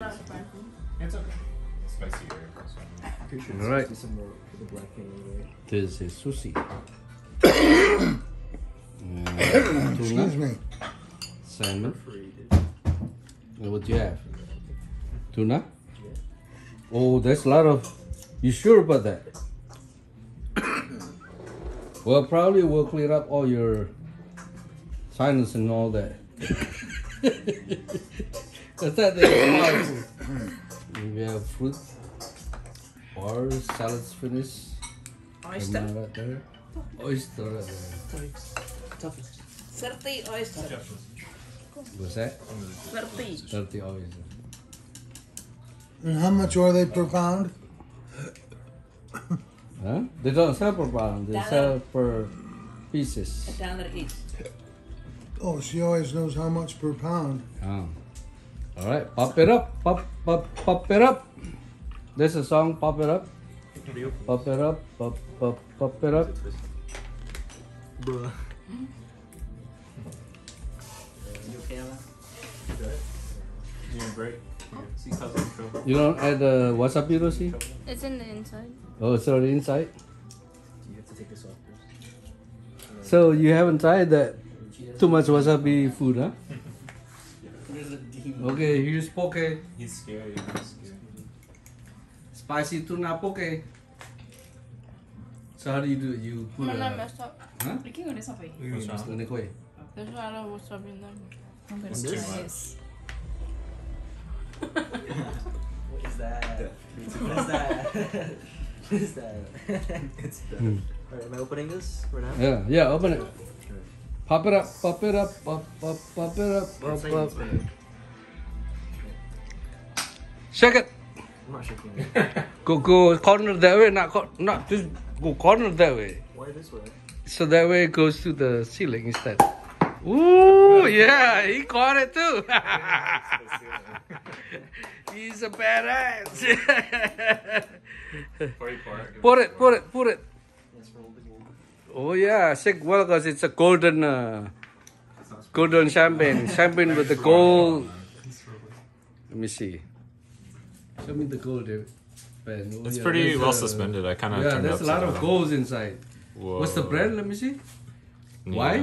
It's okay. Spicy area. Pretty sure All right. it's somewhere with the black thing over there. This is sushi. Excuse me. Salmon. Free. And what do you have? Tuna? Oh, there's a lot of. You sure about that? well, probably we'll clear up all your sinus and all that. Cause that is hard. We have fruit, bars, salads finished. Oyster. Am I right there? Oyster right there. 30 oyster. What's that? 30. 30 oyster. And how much are they per pound? Huh? They don't sell per pound, they Dollar. sell per pieces. A pieces. dollar each. Oh, she always knows how much per pound. Oh. All right, pop it up, pop, pop, pop it up. There's a song, pop it up, pop it up, pop, pop, pop it up. Bruh. You okay, Alan? You need a break? See cousin. You don't add the wasabi, Rosie? It's in the inside. Oh, it's already inside. You have to take this off first. So you haven't tried that too much wasabi food, huh? There's a. Okay, here's poke. He's scary. He's scary. Spicy tuna poke. So how do you do it? You put Man, I a... messed up. Huh? Pergi nggak ada sampai? What's wrong? Ini kue. There's a not a wasabi in them. I'm gonna It's try too much. this. What is that? What is that? what is that? it's Hmm. Alright, am I opening this right now? Yeah, yeah, open it. Pop it up, pop it up, pop, pop, pop it up, pop, second, pop. Spin. Shake it. I'm not shaking it. Go, go corner that way, not, co- not just go corner that way. Why this way? So that way it goes to the ceiling instead. Ooh, yeah, he caught it too. He's a badass. Pour it, put it, put it, put it. Yes, roll the gold. Oh yeah, shake well because it's a golden, uh, golden champagne, champagne with the gold. Let me see. Show me the gold, David. Ben. Oh, It's yeah, pretty well a- suspended. I kind of Yeah, turned there's a lot of down. golds inside. Whoa. What's the brand? Let me see. Neyah. Why?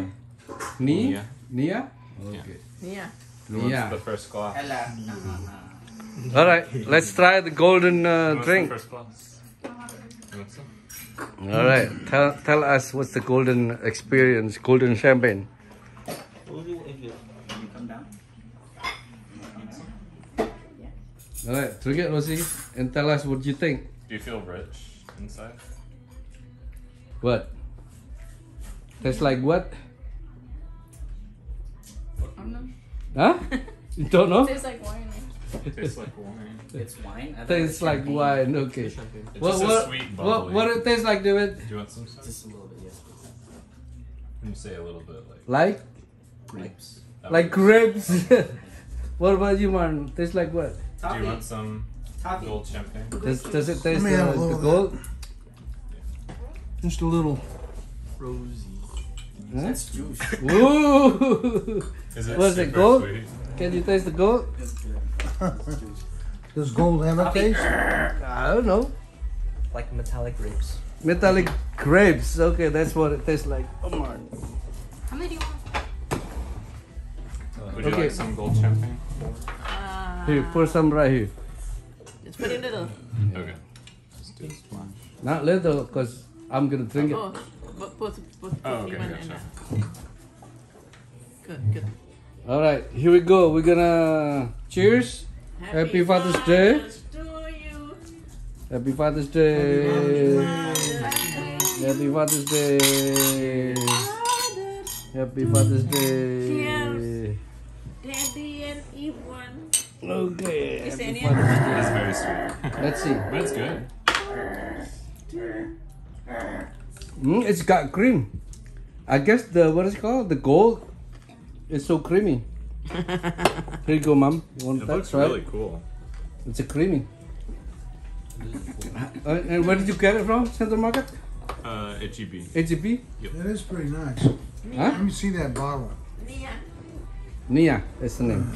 Ni? Neyah. Neyah? Okay. Yeah. Who Neyah. the first glass? All right, let's try the golden uh, drink. The first glass? You want some? All right, tell tell us what's the golden experience, golden champagne. All right, drink it, Rosie, and tell us what you think. Do you feel rich inside? What? Tastes like what? I don't know. Huh? You don't know? Tastes like wine. Tastes like wine. It's wine. I Tastes it's like champagne. wine. Okay. Champagne. It's What just a what sweet what bubbly. what it tastes like, David? Do you want some? Just a little bit, yes. Can you say a little bit like? Like Grapes. like was- grapes. what about you, man? Tastes like what? Do you want some Toffee. gold champagne? Does, does it taste me have a uh, the gold? Just a little. Rosy. Huh? That's juice. Ooh! Is it Was it gold? sweet? Can you taste the gold? That's. Does gold have a taste? I don't know. Like metallic grapes. Metallic grapes. Okay, that's what it tastes like. Come on. How many do you want? Would you Okay. like some gold champagne? Here, pour some right here. It's pretty little. Okay. Just do a. Not little, because I'm gonna drink it. Oh, but put put put Oh, okay, one gotcha. Good, good. All right, here we go. We're gonna cheers. Happy Father's Day. Fathers to you. Happy Father's Day. Happy Father's Day. Fathers, Happy Father's Day. Cheers. Daddy and Yvonne. Okay. Is Happy any Father's It's very sweet. Let's see. But it's good. Mm, it's got cream. I guess the what is it called? The gold is so creamy. Here you go, mom. You want It that? looks Try it? really cool. It's a creamy. Uh, and where did you get it from? Central Market? Uh, HEB. HEB? That is pretty nice. Huh? Let me see that bottle. Neyah. Neyah, that's the name.